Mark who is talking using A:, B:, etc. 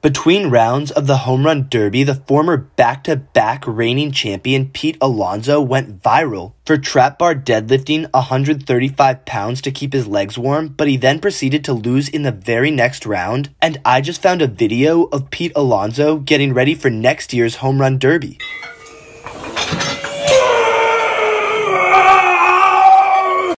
A: Between rounds of the Home Run Derby, the former back to back reigning champion Pete Alonso went viral for trap bar deadlifting 135 pounds to keep his legs warm, but he then proceeded to lose in the very next round. And I just found a video of Pete Alonso getting ready for next year's Home Run Derby.